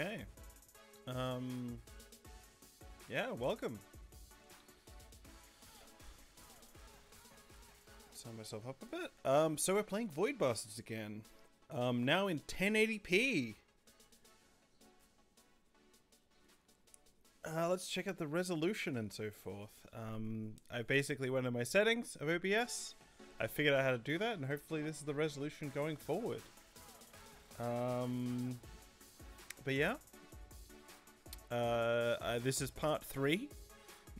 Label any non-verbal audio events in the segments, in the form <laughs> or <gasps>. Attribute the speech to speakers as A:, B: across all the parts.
A: Okay. Um. Yeah, welcome. Sign myself up a bit. Um, so we're playing Void Bastards again. Um, now in 1080p. Uh, let's check out the resolution and so forth. Um, I basically went in my settings of OBS. I figured out how to do that, and hopefully this is the resolution going forward. Um, but yeah. Uh, this is part three.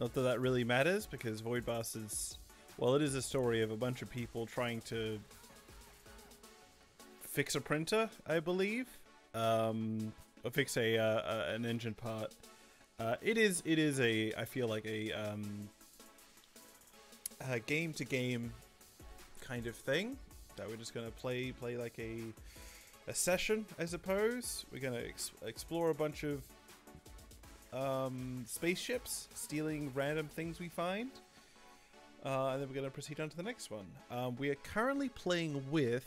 A: Not that that really matters, because Void Bastards, well, it is a story of a bunch of people trying to fix a printer, I believe. Um, or fix a, uh, an engine part. Uh, it is it is a I feel like a um, a game to game kind of thing that we're just gonna play play like a a session I suppose. We're gonna ex explore a bunch of um, spaceships, stealing random things we find, uh, and then we're gonna proceed on to the next one. Um, we are currently playing with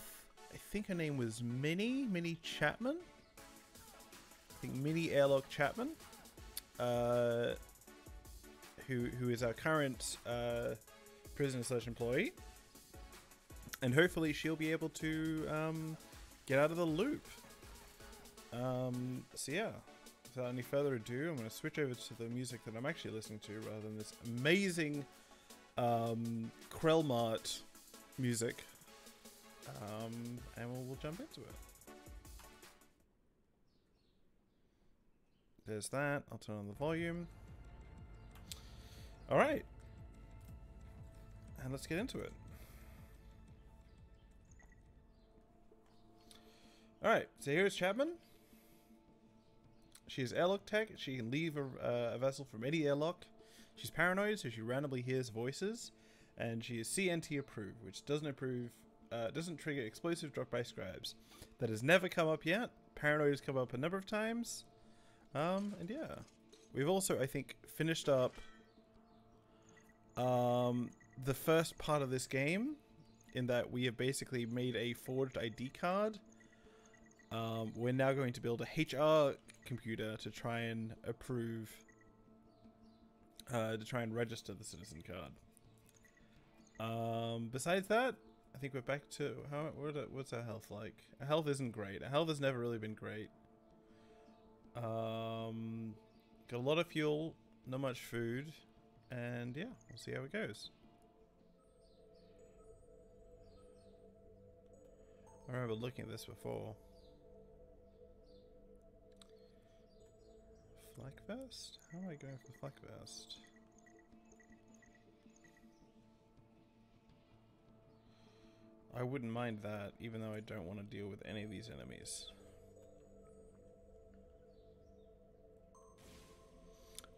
A: I think her name was Minnie Minnie Chapman. I think Minnie Airlock Chapman uh, who who is our current uh, prisoner slash employee, and hopefully she'll be able to um, get out of the loop. Um, so yeah, without any further ado, I'm going to switch over to the music that I'm actually listening to rather than this amazing um, Krellmart music. Um, and we'll, we'll jump into it. There's that. I'll turn on the volume. Alright. And let's get into it. Alright, so here's Chapman. She is airlock tech. She can leave a, uh, a vessel from any airlock. She's paranoid, so she randomly hears voices. And she is CNT approved, which doesn't approve, uh, doesn't trigger explosive drop by scribes. That has never come up yet. Paranoid has come up a number of times. Um, and yeah. We've also, I think, finished up um, the first part of this game in that we have basically made a forged ID card. Um, we're now going to build a HR computer to try and approve, uh, to try and register the citizen card. Um, besides that, I think we're back to, how, what, what's our health like? Our health isn't great. Our health has never really been great. Um, got a lot of fuel, not much food, and yeah, we'll see how it goes. I remember looking at this before. Flak vest? How am I going for flak vest? I wouldn't mind that, even though I don't want to deal with any of these enemies.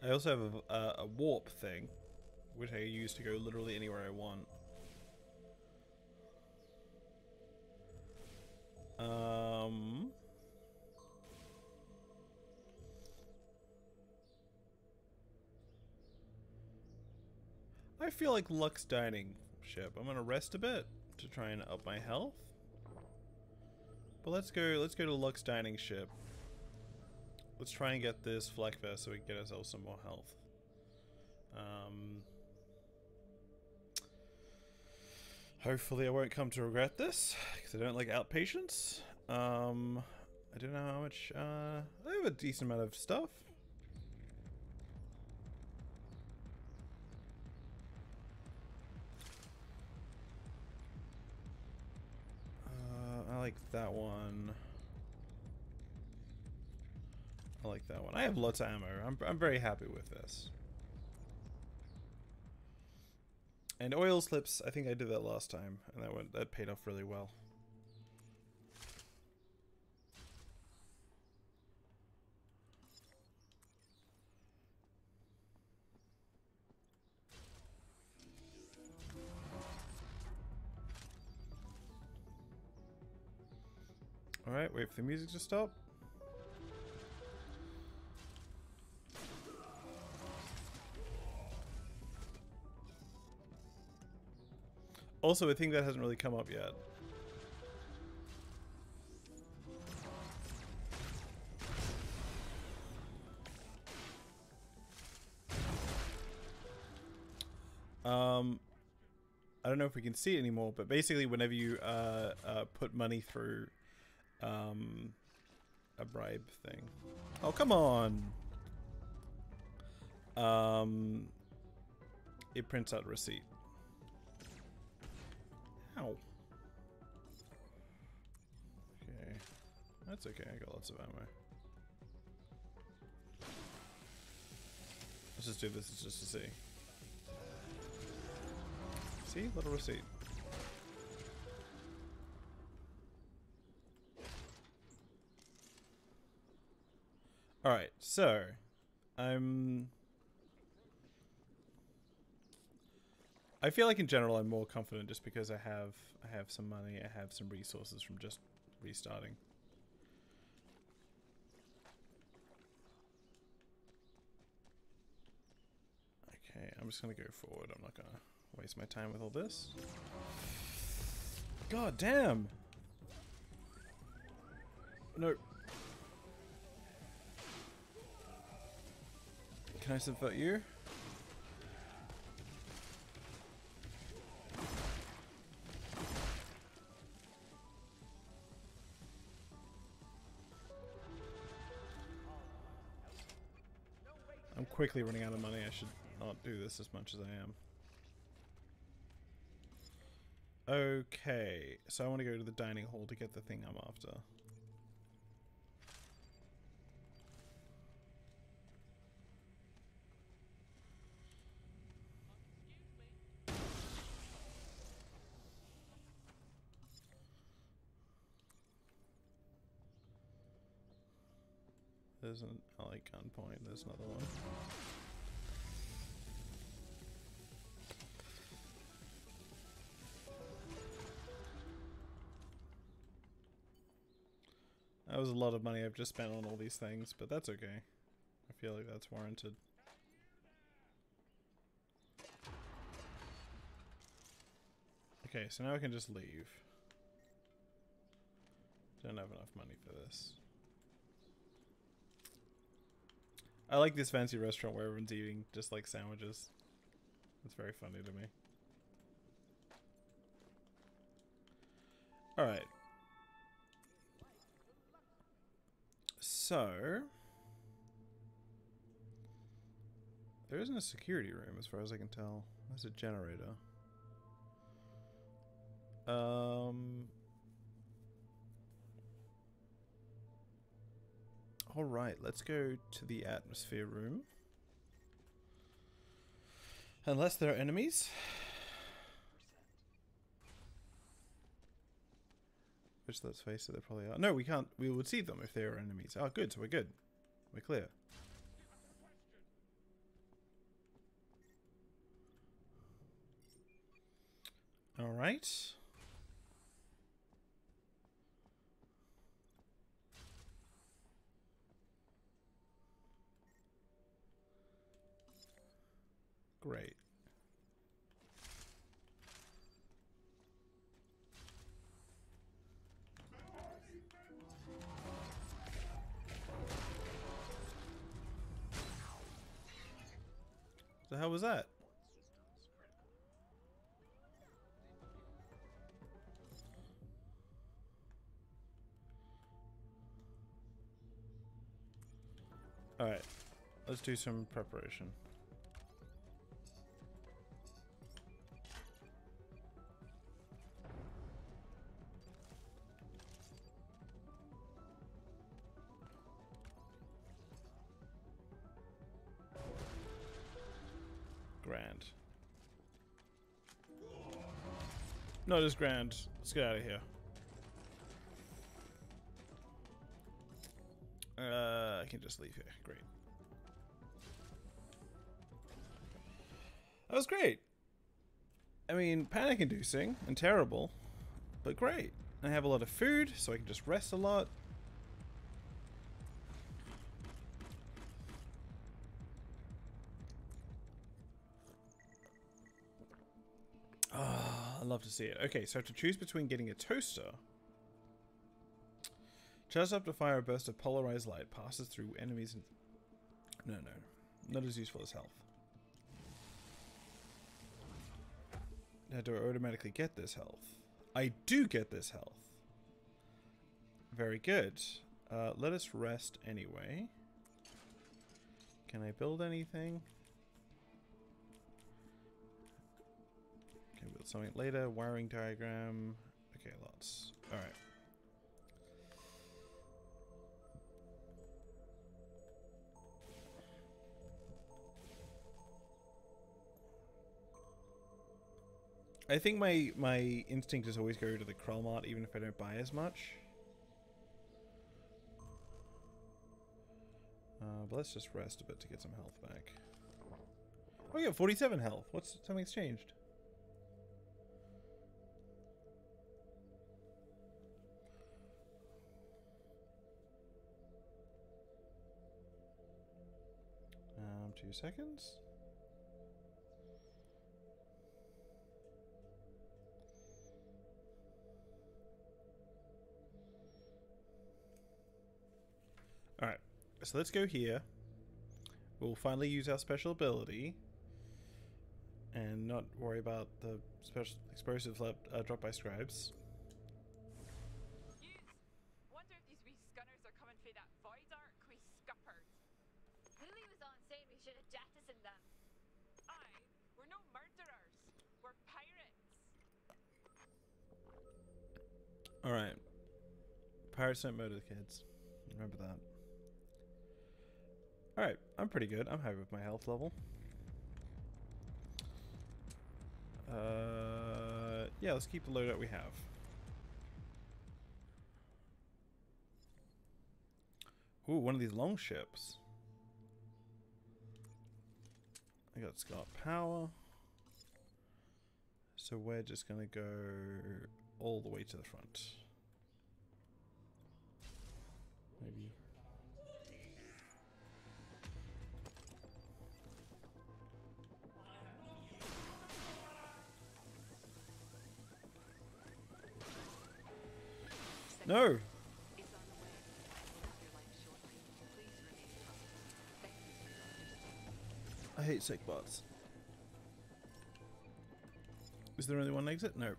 A: I also have a, a, a, warp thing, which I use to go literally anywhere I want. Um... I feel like Lux dining ship. I'm gonna rest a bit to try and up my health. But let's go let's go to Lux dining ship. Let's try and get this Flak vest so we can get ourselves some more health. Um, hopefully I won't come to regret this, because I don't like outpatients. Um, I don't know how much, uh, I have a decent amount of stuff. Like that one. I like that one. I have lots of ammo. I'm, I'm very happy with this. And oil slips, I think I did that last time, and that went that paid off really well. Alright, wait for the music to stop. Also, a thing that hasn't really come up yet. Um, I don't know if we can see it anymore, but basically whenever you uh, uh, put money through um, a bribe thing. Oh, come on! Um, it prints out a receipt. Ow. Okay. That's okay, I got lots of ammo. Let's just do this just to see. See? Little receipt. Alright, so I'm I feel like in general I'm more confident just because I have I have some money, I have some resources from just restarting. Okay, I'm just gonna go forward. I'm not gonna waste my time with all this. God damn! No. Can I subvert you? I'm quickly running out of money. I should not do this as much as I am. Okay, so I want to go to the dining hall to get the thing I'm after. There's an alley gunpoint. There's another one. That was a lot of money I've just spent on all these things, but that's okay. I feel like that's warranted. Okay, so now I can just leave. Don't have enough money for this. I like this fancy restaurant where everyone's eating just like sandwiches. It's very funny to me. Alright. So... There isn't a security room as far as I can tell. There's a generator. Um... Alright, let's go to the atmosphere room. Unless there are enemies. Which let's face it, there probably are. No, we can't. We would see them if they are enemies. Oh, good. So we're good. We're clear. Alright. Great. The hell was that? Alright, let's do some preparation. Not as grand. Let's get out of here. Uh, I can just leave here. Great. That was great. I mean, panic inducing and terrible, but great. I have a lot of food, so I can just rest a lot. To see it. Okay, so to choose between getting a toaster. Charged up to fire a burst of polarized light passes through enemies and... No, no. Not as useful as health. Now, do I automatically get this health? I do get this health. Very good. Uh, let us rest anyway. Can I build anything? Something later. Wiring diagram. Okay, lots. Alright. I think my my instinct is always go to the Krellmart even if I don't buy as much. Uh, but let's just rest a bit to get some health back. Oh yeah, 47 health. What's something's changed? Seconds. Alright, so let's go here. We'll finally use our special ability. And not worry about the special explosives left, uh, dropped by scribes.
B: Yous, wonder if these wee scunners are coming for that void ark we scuppered.
C: Lily was on saying we should have jettisoned them.
B: Aye, we're no murderers. We're pirates.
A: Alright. Pirates don't murder the kids. Remember that. Alright, I'm pretty good. I'm happy with my health level. Uh, yeah, let's keep the loadout we have. Ooh, one of these long ships. I got Scott Power. So we're just gonna go all the way to the front. Maybe. No!
B: It's on the way. Your life shortly. Please remain calm. Thank you for your understanding.
A: I hate sick bots. Is there only one exit? No.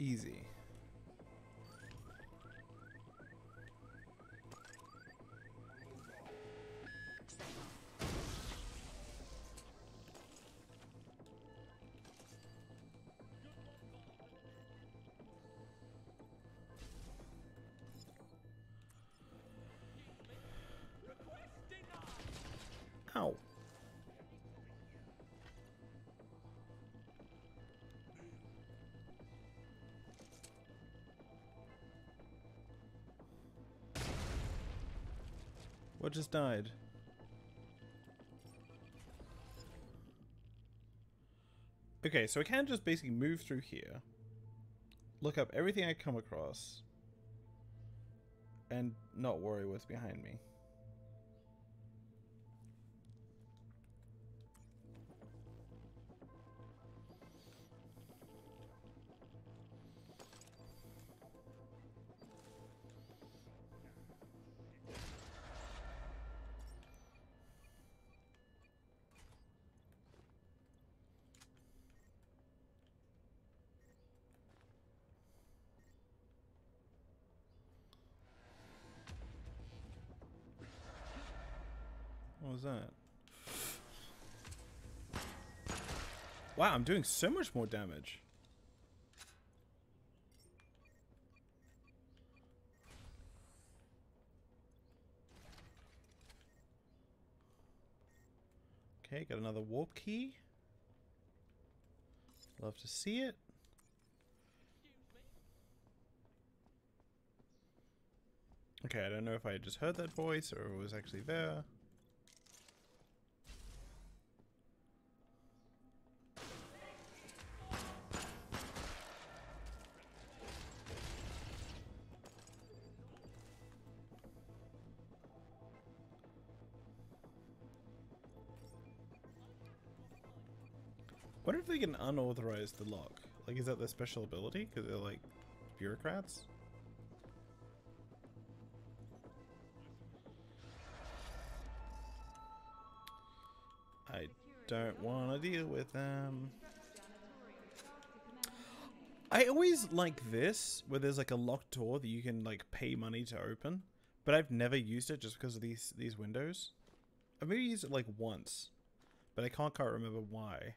A: Easy. What just died? Okay, so I can just basically move through here, look up everything I come across, and not worry what's behind me. Was that? Wow, I'm doing so much more damage. Okay, got another warp key. Love to see it. Okay, I don't know if I just heard that voice or it was actually there. They can unauthorize the lock? Like, is that their special ability? Because they're like bureaucrats? I don't want to deal with them. I always like this, where there's like a locked door that you can like pay money to open, but I've never used it just because of these these windows. I've maybe used it like once, but I can't quite remember why.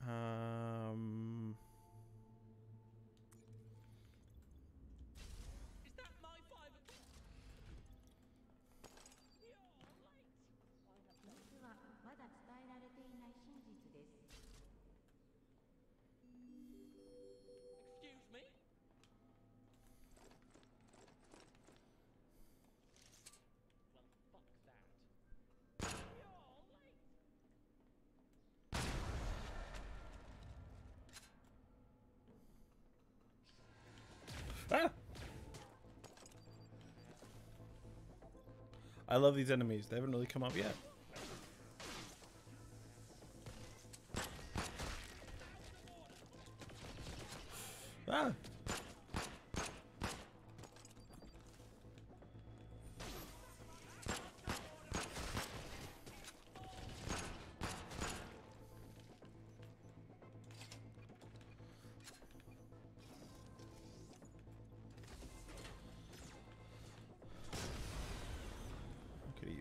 A: Um. Ah! I love these enemies. They haven't really come up yet.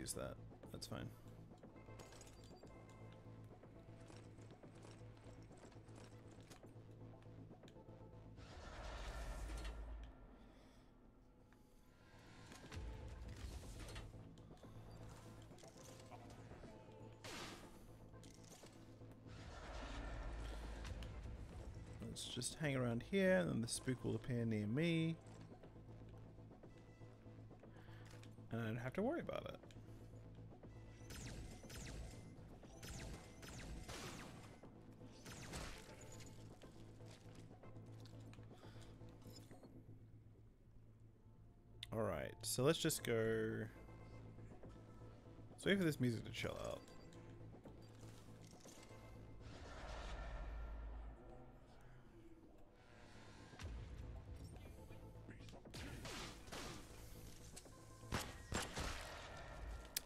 A: Used that. That's fine. Let's just hang around here, and then the spook will appear near me. And I don't have to worry about it. So let's just go... Let's wait for this music to chill out.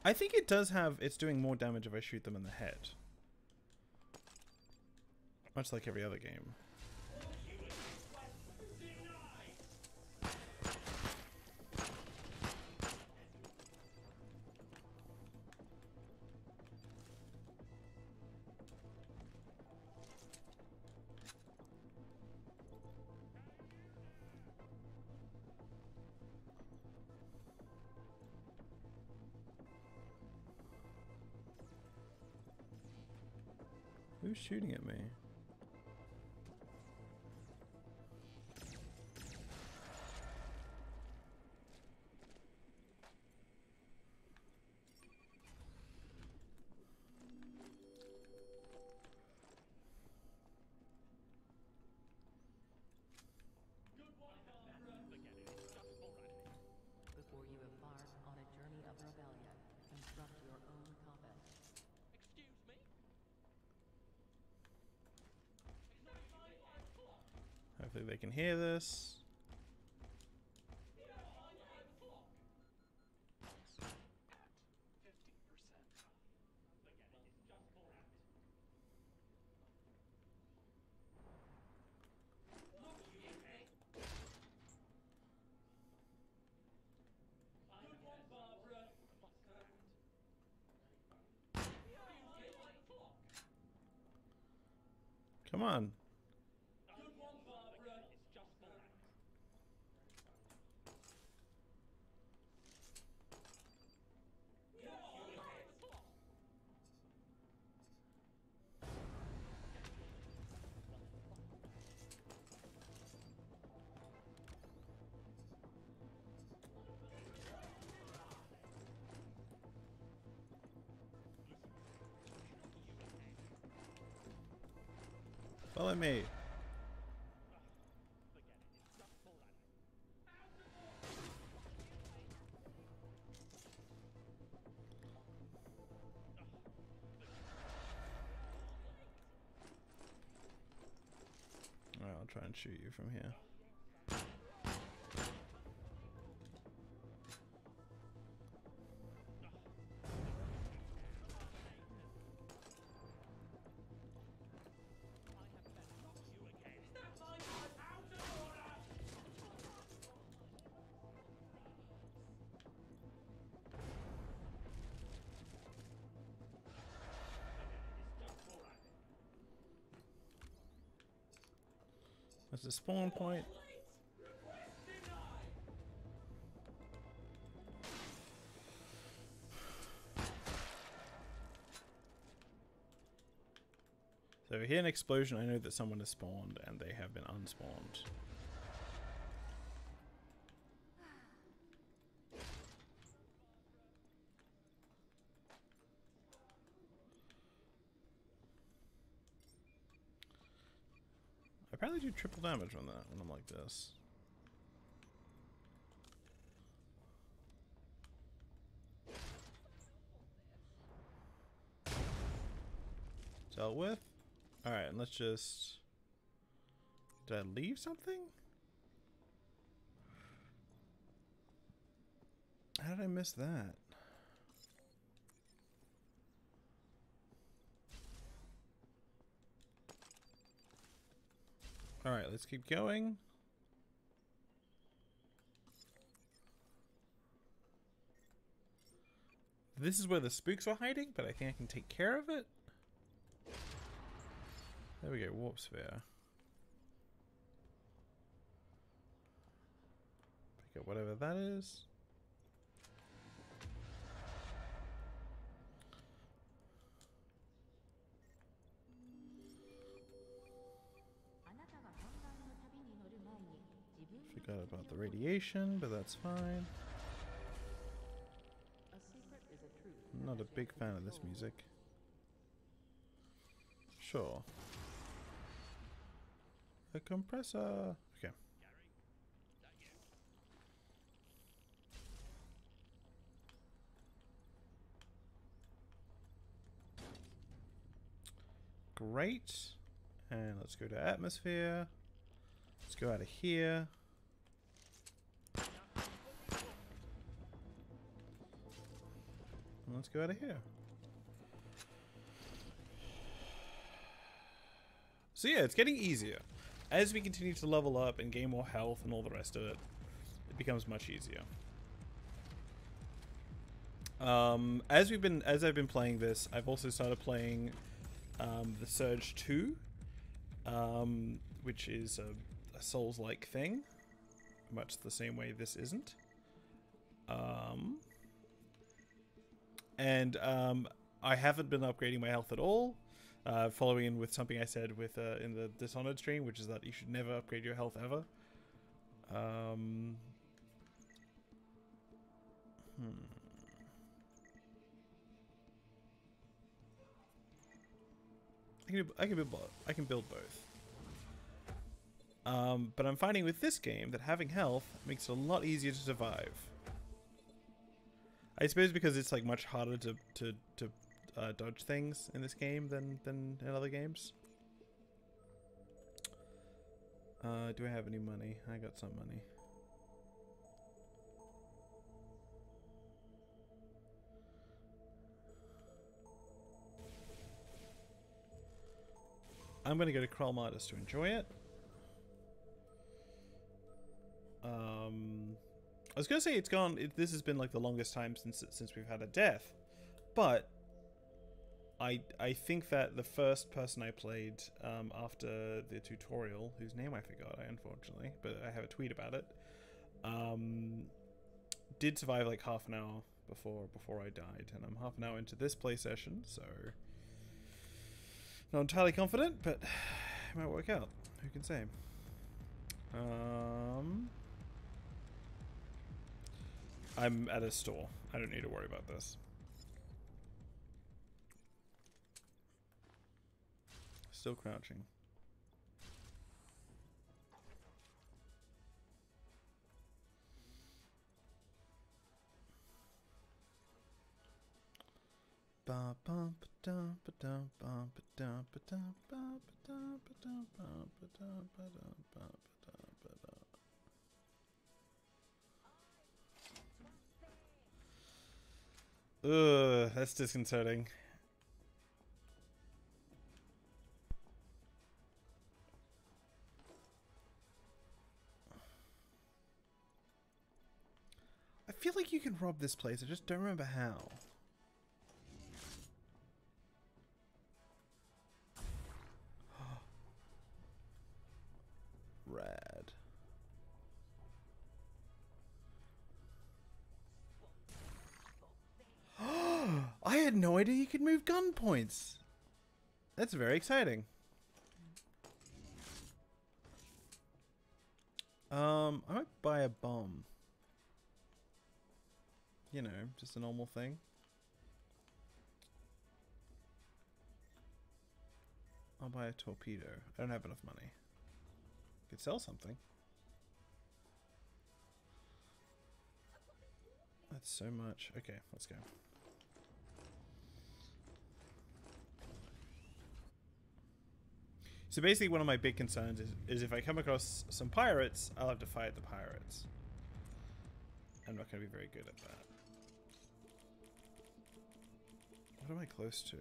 A: I think it does have, it's doing more damage if I shoot them in the head. Much like every other game. Shooting at me? They can hear this. Come on. Follow me. Alright, I'll try and shoot you from here. That's the spawn point. So I hear an explosion, I know that someone has spawned and they have been unspawned. Apparently do triple damage on that when I'm like this. Dealt with. Alright, and let's just... Did I leave something? How did I miss that? Alright, let's keep going. This is where the spooks were hiding, but I think I can take care of it. There we go, warp sphere. Pick up whatever that is. Forgot about the radiation, but that's fine. I'm not a big fan of this music. Sure. A compressor. Okay. Great. And let's go to atmosphere. Let's go out of here. Let's go out of here. So yeah, it's getting easier. As we continue to level up and gain more health and all the rest of it, it becomes much easier. Um, as we've been, as I've been playing this, I've also started playing um, the Surge 2, um, which is a, a Souls-like thing, much the same way this isn't. Um, and um, I haven't been upgrading my health at all. Uh, following in with something I said with uh, in the Dishonored stream, which is that you should never upgrade your health ever. Um, hmm. I can, I can build both. I can build both. Um, but I'm finding with this game that having health makes it a lot easier to survive. I suppose because it's like much harder to to to uh, dodge things in this game than than in other games. Uh, do I have any money? I got some money. I'm gonna go to Artist to enjoy it. Um, I was gonna say it's gone. It, this has been like the longest time since since we've had a death, but I I think that the first person I played um, after the tutorial, whose name I forgot, I unfortunately, but I have a tweet about it, um, did survive like half an hour before before I died, and I'm half an hour into this play session, so not entirely confident, but <sighs> it might work out. Who can say? Um, I'm at a store. I don't need to worry about this. Still crouching. Ugh, that's disconcerting. I feel like you can rob this place. I just don't remember how. <gasps> <gasps> had no idea you could move gun points. That's very exciting. Um, I might buy a bomb. You know, just a normal thing. I'll buy a torpedo. I don't have enough money. Could sell something. That's so much. Okay, let's go. So basically, one of my big concerns is, is if I come across some pirates, I'll have to fight the pirates. I'm not going to be very good at that. What am I close to?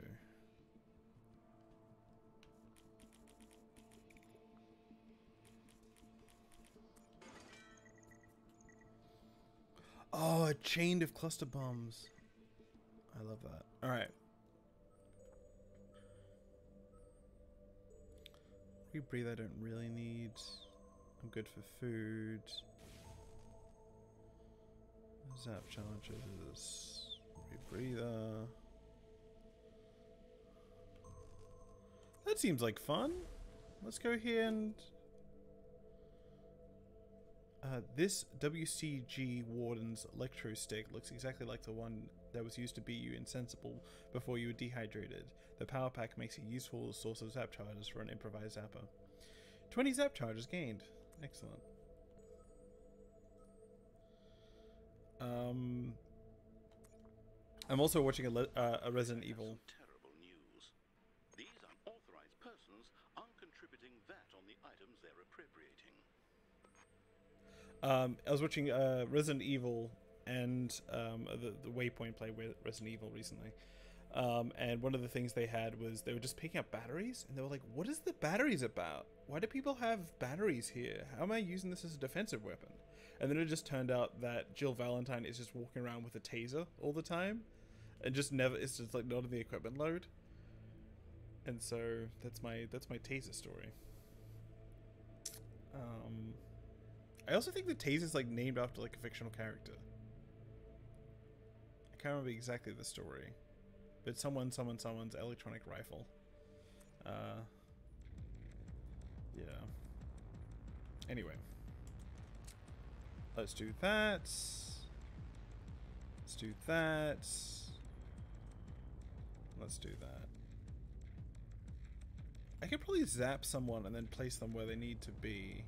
A: Oh, a chain of cluster bombs. I love that. All right. Rebreathe I don't really need. I'm good for food. Zap charges. Rebreather. That seems like fun. Let's go here and uh, this WCG Warden's Electro Stick looks exactly like the one that was used to beat you insensible before you were dehydrated. The power pack makes a useful as a source of zap charges for an improvised zapper. 20 zap charges gained. Excellent. Um, I'm also watching a, le- uh, a Resident Evil.
D: Terrible news. These unauthorized persons aren't contributing VAT on the items they're appropriating.
A: Um, I was watching uh, Resident Evil and um, the, the Waypoint play with Resident Evil recently. Um, and one of the things they had was they were just picking up batteries, and they were like, "What is the batteries about? Why do people have batteries here? How am I using this as a defensive weapon?" And then it just turned out that Jill Valentine is just walking around with a taser all the time, and just never it's just like not in the equipment load. And so that's my that's my taser story. Um, I also think the taser is like named after like a fictional character. I can't remember exactly the story, but someone, someone, someone's electronic rifle. Uh, yeah. Anyway, let's do that. Let's do that. Let's do that. I could probably zap someone and then place them where they need to be.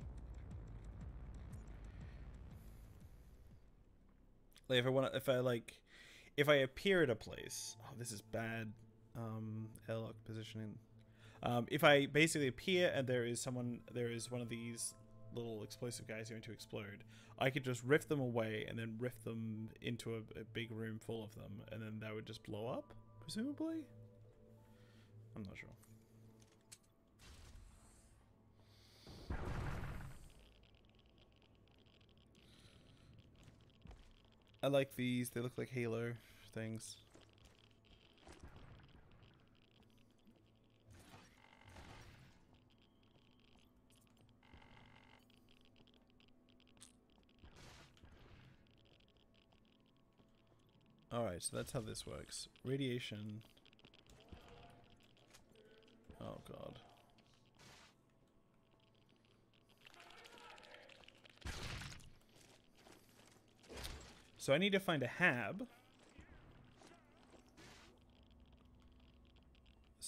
A: Like if I want, if I like, if I appear at a place. Oh, this is bad. Um, airlock positioning. Um, if I basically appear and there is someone, there is one of these little explosive guys going to explode, I could just rift them away and then rift them into a, a big room full of them, and then that would just blow up, presumably. I'm not sure. I like these. They look like Halo things. Alright, so that's how this works. Radiation. Oh god. So I need to find a hab.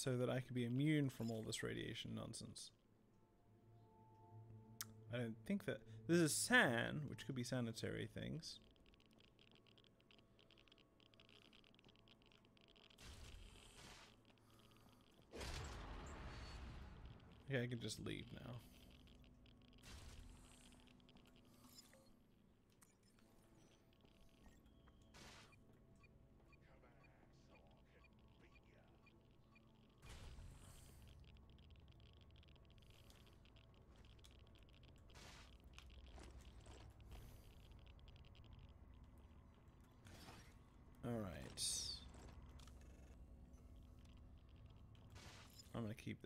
A: So that I could be immune from all this radiation nonsense. I don't think that... This is san, which could be sanitary things. Yeah, I can just leave now.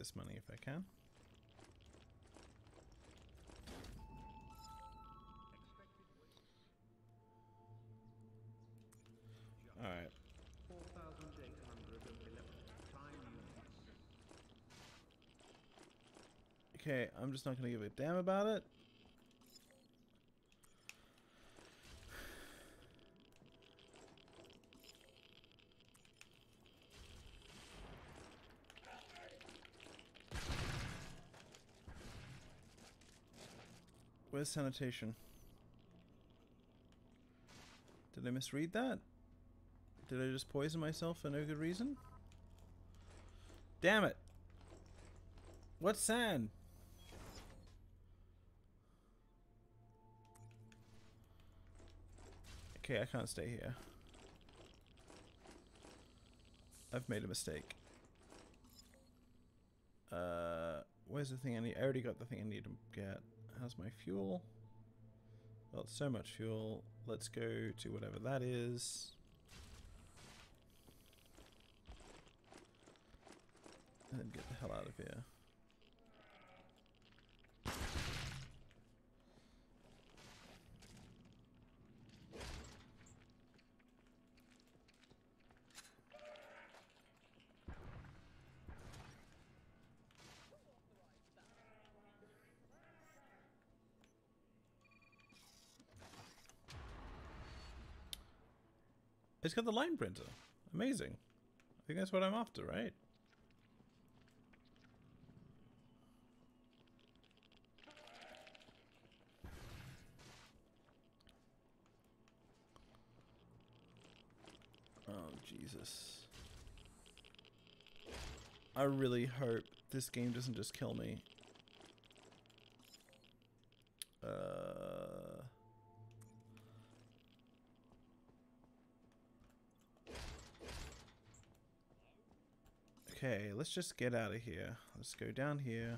A: this money if I can. Alright. Okay, I'm just not going to give a damn about it. Where's sanitation? Did I misread that? Did I just poison myself for no good reason? Damn it! What's sand? Okay, I can't stay here. I've made a mistake. Uh, where's the thing I need? I already got the thing I need to get. How's my fuel? Well, so much fuel. Let's go to whatever that is. And get the hell out of here. It's got the line printer. Amazing. I think that's what I'm after, right? Oh, Jesus. I really hope this game doesn't just kill me. Uh... Okay, let's just get out of here. Let's go down here.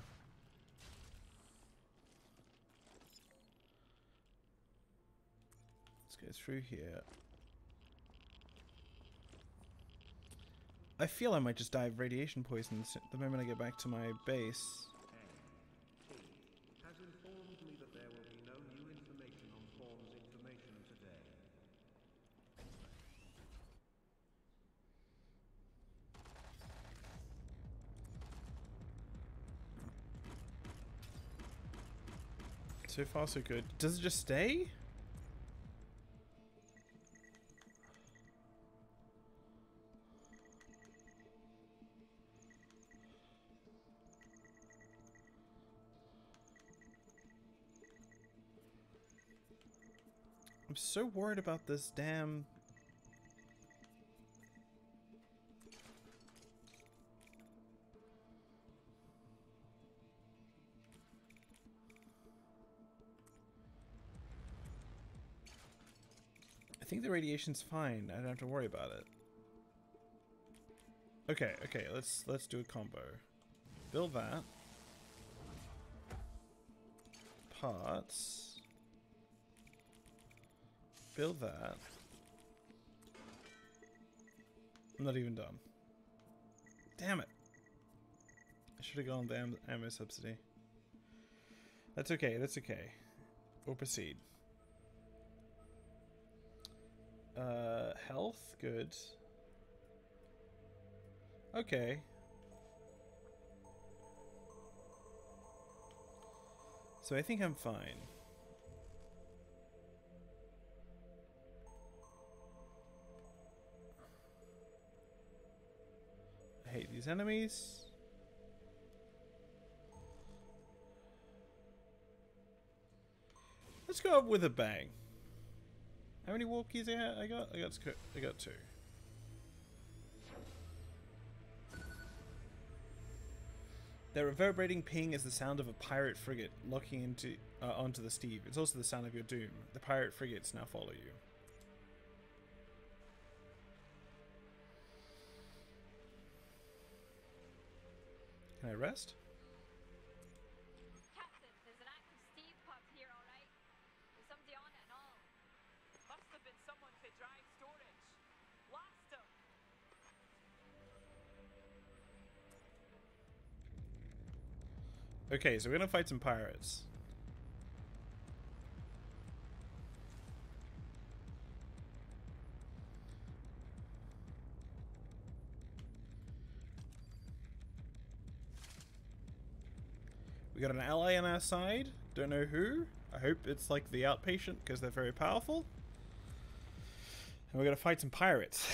A: Let's go through here. I feel I might just die of radiation poison the moment I get back to my base.
E: has informed me that there will be no new information on Thorn's information today.
A: So far, so good. Does it just stay? I'm so worried about this damn. Think the radiation's fine. I don't have to worry about it. Okay, okay, let's let's do a combo. Build that. Parts. Build that. I'm not even done. Damn it. I should have gone the am- ammo subsidy. That's okay, that's okay. We'll proceed. Uh, health, good. Okay. So I think I'm fine. I hate these enemies. Let's go up with a bang. How many warp keys I got? I got I got two. That reverberating ping is the sound of a pirate frigate locking into uh, onto the Steve. It's also the sound of your doom. The pirate frigates now follow you. Can I rest? Okay, so we're gonna fight some pirates. We got an ally on our side. Don't know who. I hope it's like the outpatient because they're very powerful. And we're gonna fight some pirates.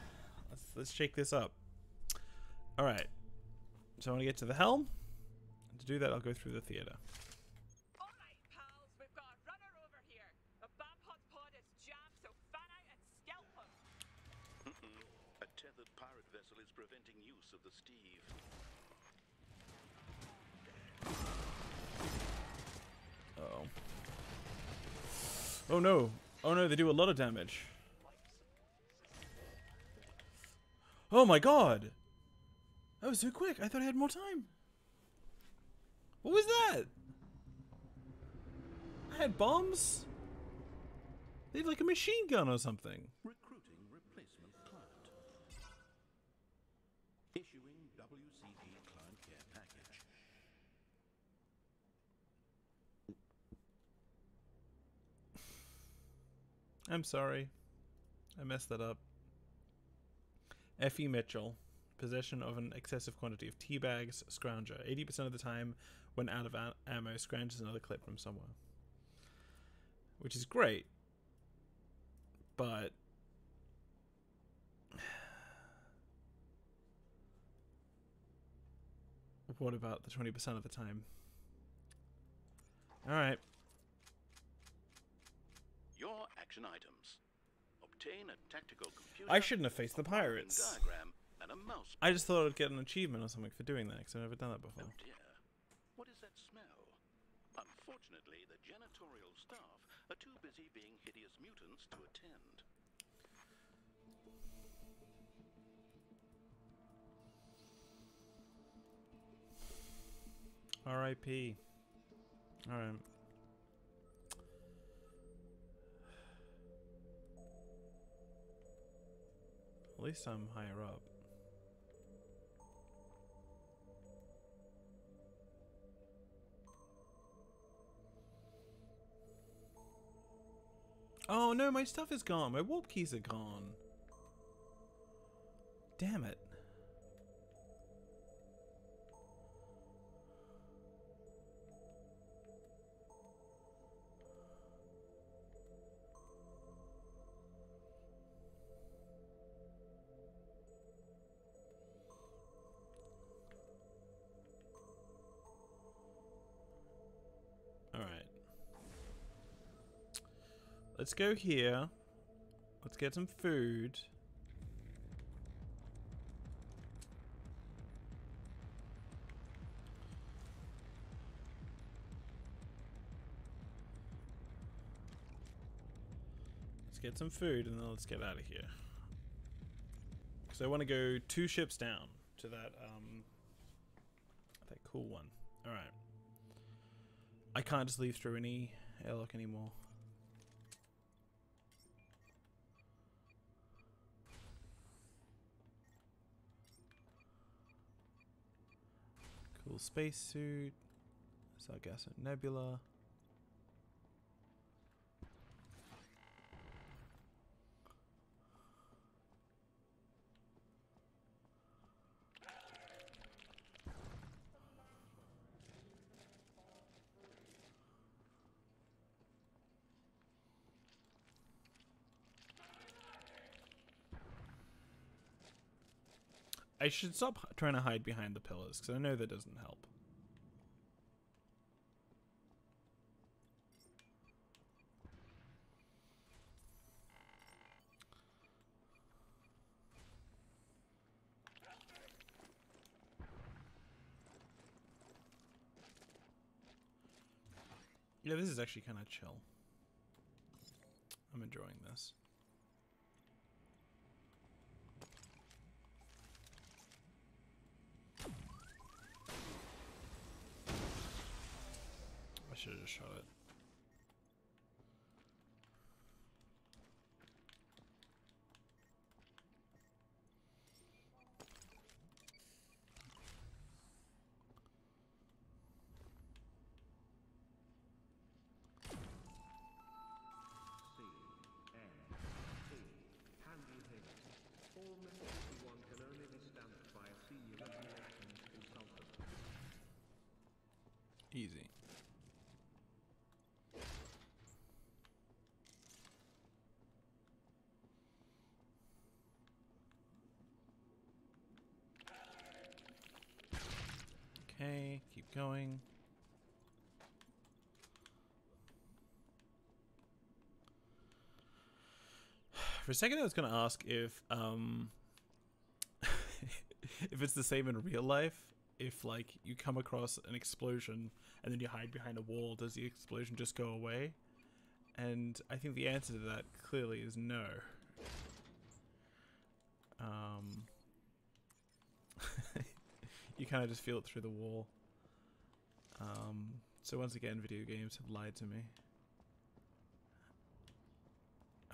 A: <sighs> Let's let's shake this up. All right. So I want to get to the helm. And to do that, I'll go through the theater.
F: All right, pals, we've got a runner over here. The Bampot pod is jammed, so fan out and scalp him.
D: Mm-mm. A tethered pirate vessel is preventing use of the Steve.
A: Uh oh. Oh no. Oh no, they do a lot of damage. Oh my god! That was too quick. I thought I had more time. What was that? I had bombs? They had like a machine gun or something.
D: Recruiting replacement client. Issuing WCD client care package.
A: I'm sorry. I messed that up. Effie Mitchell. Possession of an excessive quantity of tea bags, scrounger. 80% of the time, when out of ammo, scrounges another clip from somewhere. Which is great. But. <sighs> What about the 20% of the time? Alright.
D: Your action items. Obtain a tactical computer.
A: I shouldn't have faced the pirates.
D: Diagram and a mouse.
A: I just thought I'd get an achievement or something for doing that because I've never done that before.
D: Oh That smell? Unfortunately, the janitorial staff are too busy being hideous mutants to attend.
A: R.I.P. Alright. Um, at least I'm higher up. Oh no, my stuff is gone. My warp keys are gone. Damn it. Let's go here. Let's get some food. Let's get some food and then let's get out of here. Because I want to go two ships down to that um that cool one. All right. I can't just leave through any airlock anymore. Cool spacesuit. Sargasso Nebula. I should stop trying to hide behind the pillars because I know that doesn't help. Yeah, this is actually kind of chill. I'm enjoying this. I should have just shot it.
E: C N T. Handy hint. All mythology one can only be stamped by a senior regulations consultant.
A: Easy. Okay, keep going. <sighs> For a second, I was going to ask if um, <laughs> if it's the same in real life. If like you come across an explosion and then you hide behind a wall, does the explosion just go away? And I think the answer to that clearly is no. Um, <laughs> you kind of just feel it through the wall. Um, so once again, video games have lied to me.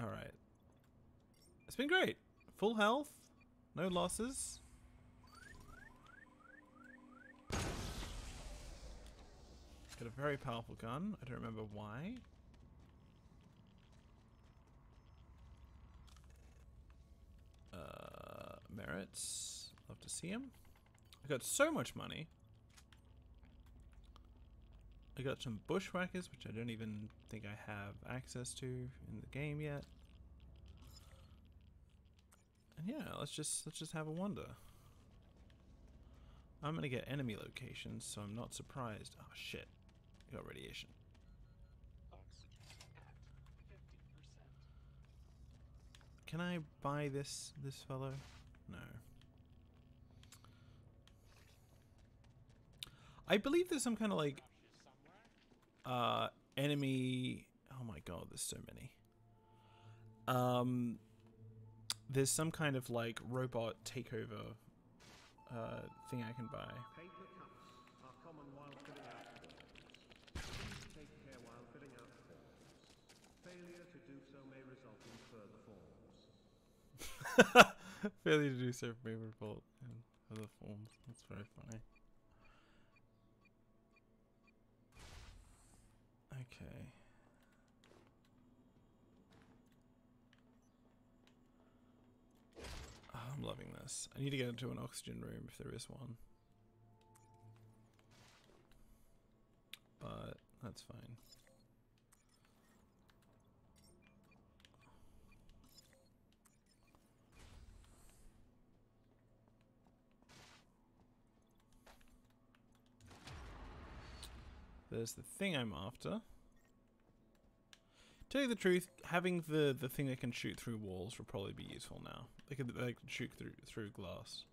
A: All right. It's been great. Full health, no losses. Got a very powerful gun. I don't remember why. Uh, merits. Love to see him. I got so much money. I got some bushwhackers, which I don't even think I have access to in the game yet. And yeah, let's just let's just have a wander. I'm gonna get enemy locations, so I'm not surprised. Oh shit, I got radiation. Can I buy this this fellow? No. I believe there's some kind of like uh enemy oh my god, there's so many. Um there's some kind of like robot takeover uh thing I can buy.
E: Paper cuts are common while filling out forms. Please take care while filling out forms. Failure to do so may result in further forms. <laughs>
A: Failure to do so may result in other forms. That's very funny. Okay. Oh, I'm loving this. I need to get into an oxygen room if there is one. But that's fine. There's the thing I'm after. Tell you the truth, having the the thing that can shoot through walls will probably be useful now. They can they can shoot through through glass.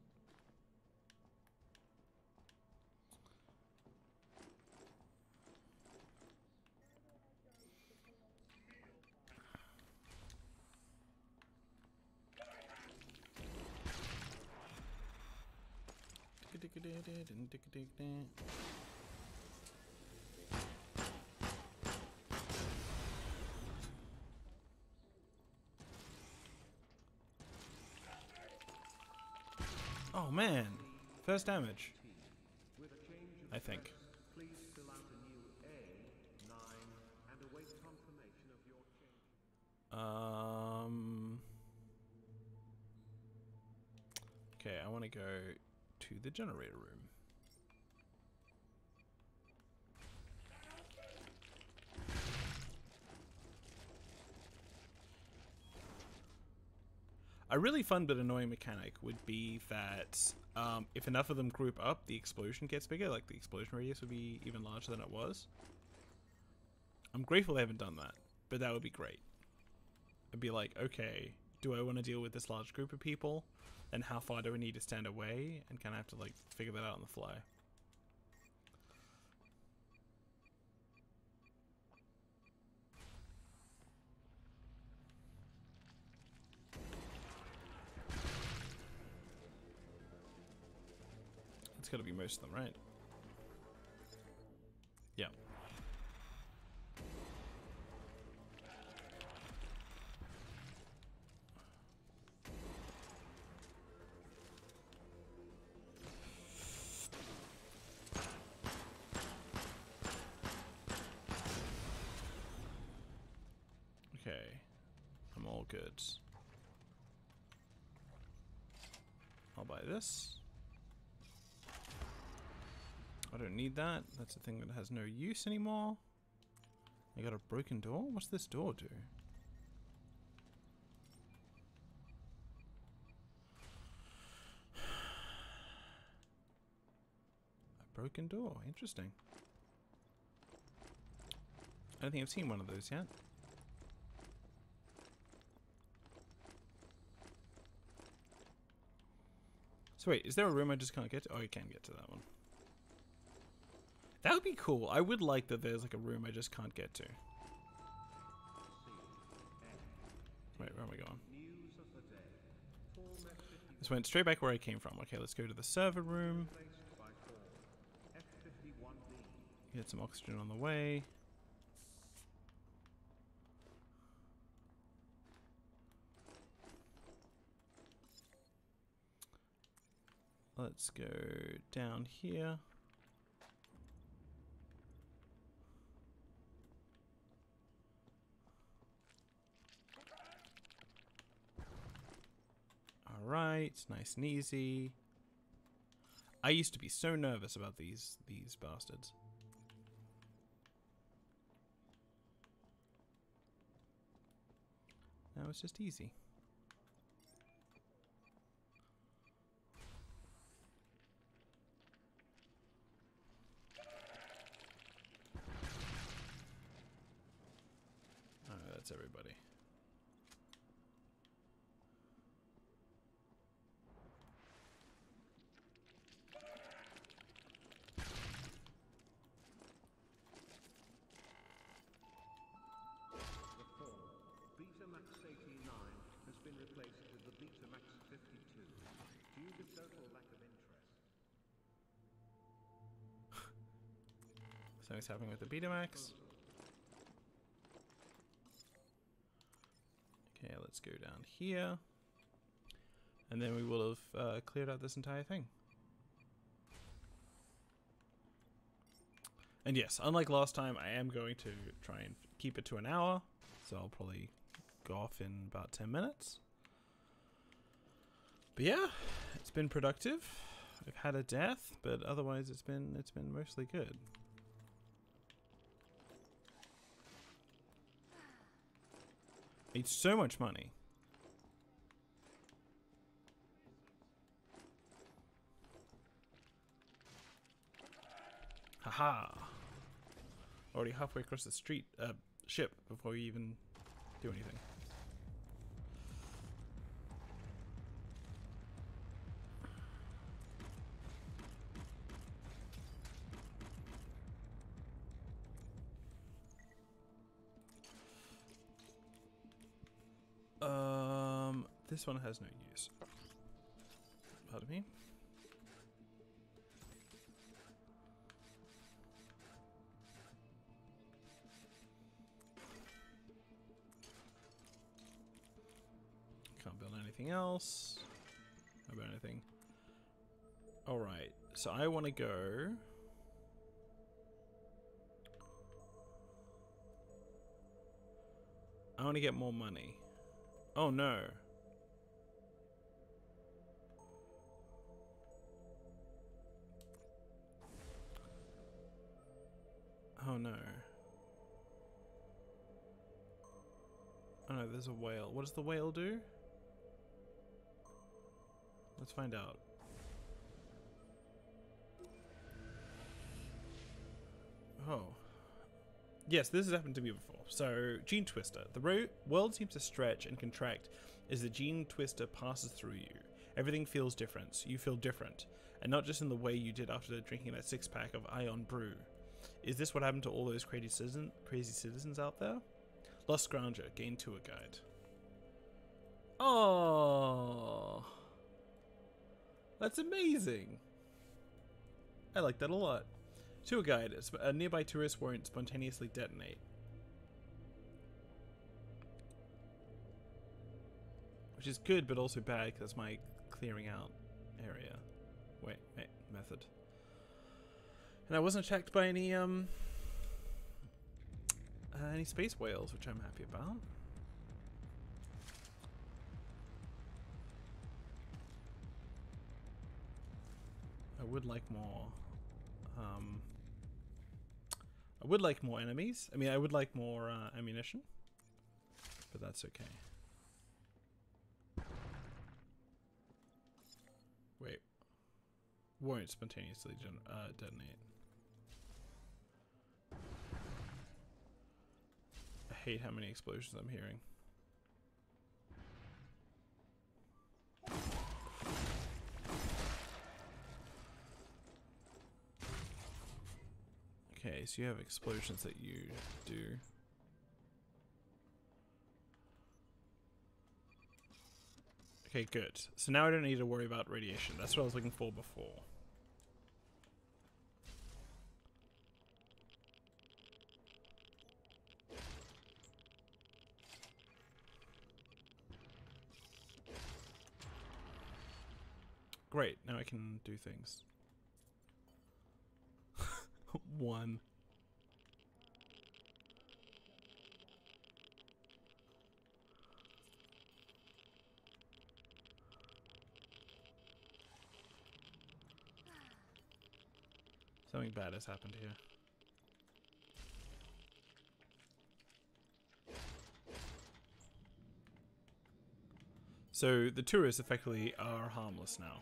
A: Oh man, first damage. I think.
E: status, please fill out a new A9 and await confirmation of your change.
A: Um. Okay, I want to go to the generator room. A really fun but annoying mechanic would be that um, if enough of them group up, the explosion gets bigger. Like the explosion radius would be even larger than it was. I'm grateful they haven't done that, but that would be great. I'd be like, okay, do I want to deal with this large group of people? And how far do I need to stand away? And kind of have to like figure that out on the fly. It's got to be most of them, right? That. That's a thing that has no use anymore. I got a broken door? What's this door do? A broken door. Interesting. I don't think I've seen one of those yet. So wait, is there a room I just can't get to? Oh, I can get to that one. That would be cool. I would like that there's like a room I just can't get to. Wait, where am I going?
E: News of the day. Form F-51
A: This went straight back where I came from. Okay, let's go to the server room.
E: replaced by Form F-51B.
A: Get some oxygen on the way. Let's go down here. Alright, nice and easy. I used to be so nervous about these these bastards. Now it's just easy. Alright, that's everybody.
E: The Form Betamax 89 has been replaced with the Betamax 52 due to total lack of interest.
A: Something's happening with the Betamax. Okay, let's go down here. And then we will have uh, cleared out this entire thing. And yes, unlike last time, I am going to try and keep it to an hour. So I'll probably go off in about 10 minutes. But yeah, it's been productive. I've had a death, but otherwise it's been it's been mostly good. Made so much money. Haha. Already halfway across the street, uh, ship before we even do anything. This one has no use. Pardon me. Can't build anything else. How about anything? Alright, so I want to go. I want to get more money. Oh no. Oh no. Oh no, there's a whale. What does the whale do? Let's find out. Oh. Yes, this has happened to me before. So, Gene Twister. The world seems to stretch and contract as the Gene Twister passes through you. Everything feels different. You feel different. And not just in the way you did after drinking that six pack of Ion Brew. Is this what happened to all those crazy, citizen- crazy citizens out there? Lost Grandeur, gain tour guide. Oh, that's amazing. I like that a lot. Tour guide. A nearby tourist won't spontaneously detonate. Which is good, but also bad because that's my clearing out area. Wait, wait, method. And I wasn't attacked by any um uh, any space whales, which I'm happy about. I would like more Um, I would like more enemies. I mean, I would like more uh, ammunition, but that's okay. Wait, won't spontaneously uh, detonate. Hate how many explosions I'm hearing. Okay, so you have explosions that you do. Okay, good. So now I don't need to worry about radiation. That's what I was looking for before. Great, now I can do things. <laughs> One. Something bad has happened here. So the tourists effectively are harmless now.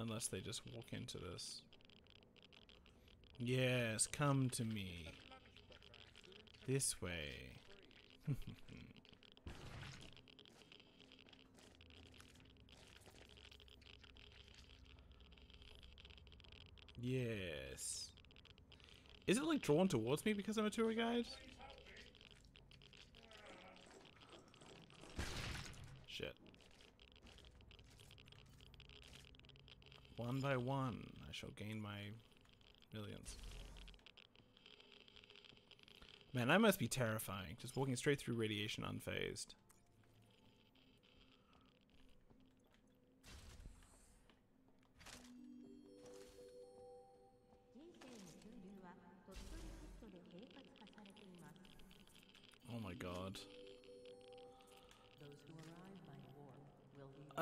A: Unless they just walk into this. Yes, come to me. This way. <laughs> yes. Is it like drawn towards me because I'm a tour guide? Shit. One by one, I shall gain my millions. Man, that must be terrifying. Just walking straight through radiation unfazed.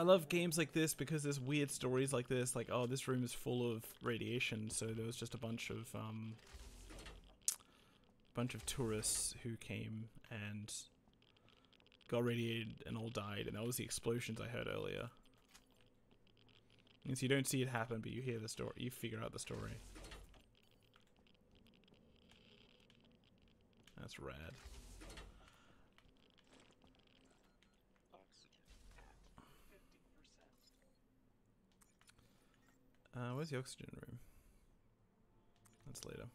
A: Love games like this because there's weird stories like this. Like, oh, this room is full of radiation, so there was just a bunch of um, bunch of tourists who came and got radiated and all died, and that was the explosions I heard earlier. And so you don't see it happen, but you hear the story. You figure out the story. That's rad. Uh, where's the oxygen room? That's later.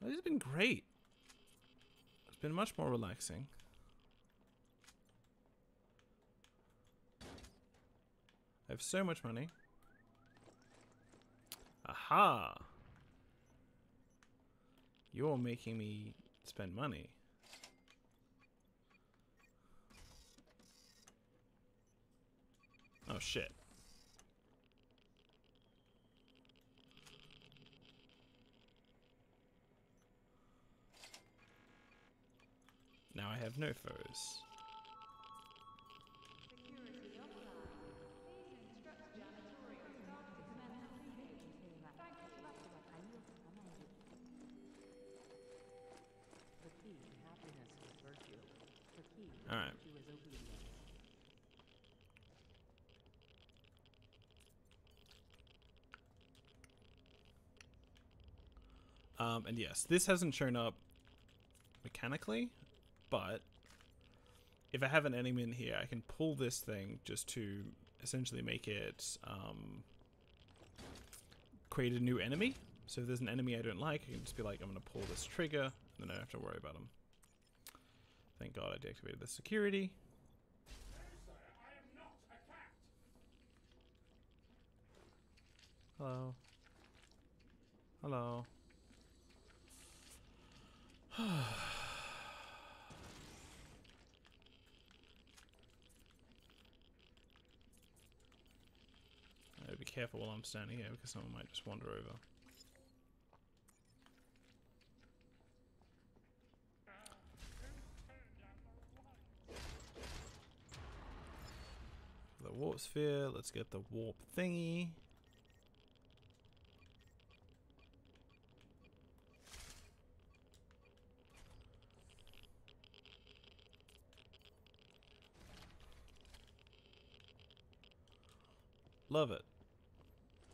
A: This has been great. It's been much more relaxing. I have so much money. Aha! You're making me spend money. Oh shit. Now I have no foes. Alright. Um, and yes, this hasn't shown up mechanically, but if I have an enemy in here, I can pull this thing just to essentially make it um, create a new enemy. So if there's an enemy I don't like, I can just be like, I'm going to pull this trigger, and then I don't have to worry about them. Thank God I deactivated the security. Hello. Hello. <sighs> Be careful while I'm standing here because someone might just wander over. The warp sphere, let's get the warp thingy. Love it.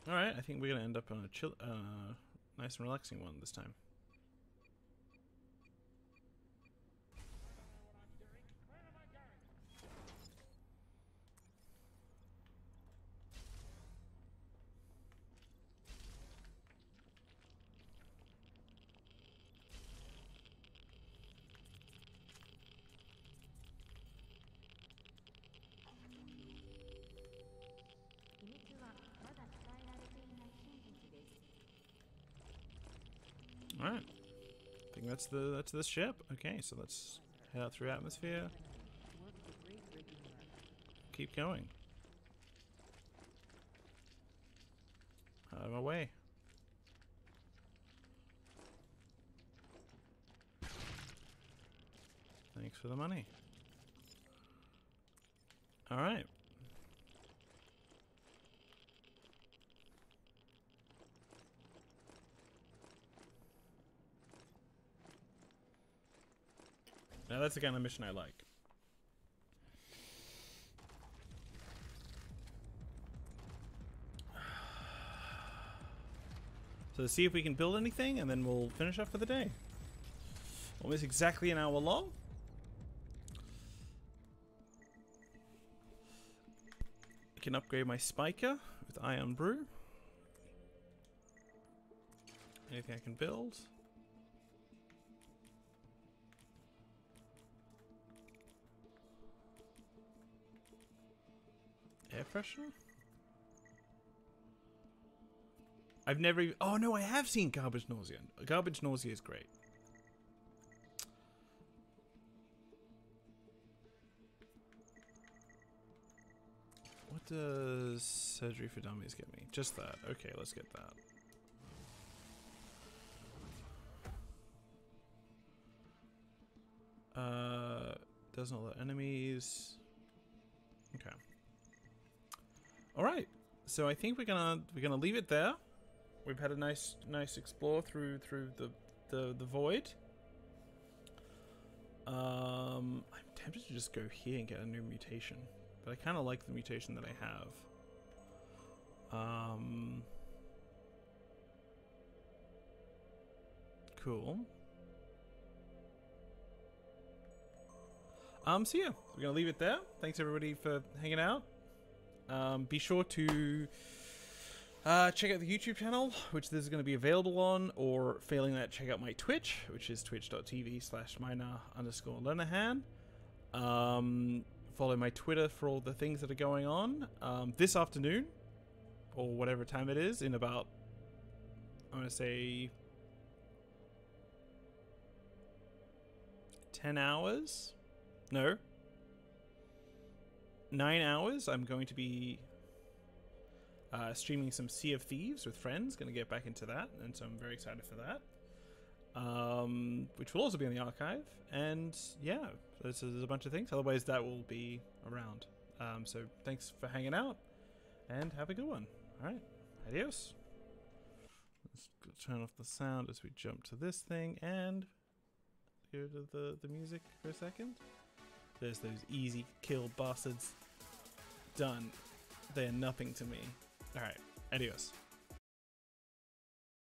A: All right, I think we're gonna end up on a chill, uh, nice and relaxing one this time. The that's the ship. Okay, so let's head out through atmosphere. Keep going. Out of my way. Thanks for the money. All Now that's the kind of mission I like. <sighs> So let's see if we can build anything, and then we'll finish up for the day. Almost exactly an hour long. I can upgrade my spiker with iron brew. Anything I can build? Air freshener? I've never. Even, oh no, I have seen garbage nausea. Garbage nausea is great. What does surgery for dummies get me? Just that. Okay, let's get that. Uh, does not let enemies. Okay. All right. So I think we're gonna we're gonna leave it there. We've had a nice nice explore through through the the the void. Um, I'm tempted to just go here and get a new mutation, but I kind of like the mutation that I have. Um, cool. Um, so yeah, we're gonna leave it there. Thanks everybody for hanging out. Um, be sure to uh, check out the YouTube channel, which this is going to be available on, or failing that, check out my Twitch, which is twitch.tv slash mynar underscore Lenahan. Um, follow my Twitter for all the things that are going on. Um, this afternoon, or whatever time it is, in about, I'm going to say, 10 hours? No, nine hours, I'm going to be uh, streaming some Sea of Thieves with friends. Going to get back into that, and so I'm very excited for that. Um, which will also be in the archive, and yeah, there's, there's a bunch of things. Otherwise, that will be around. Um, so thanks for hanging out, and have a good one. All right, adios. Let's turn off the sound as we jump to this thing and go to the the music for a second. There's those easy kill bastards. Done. They are nothing to me. Alright, adios.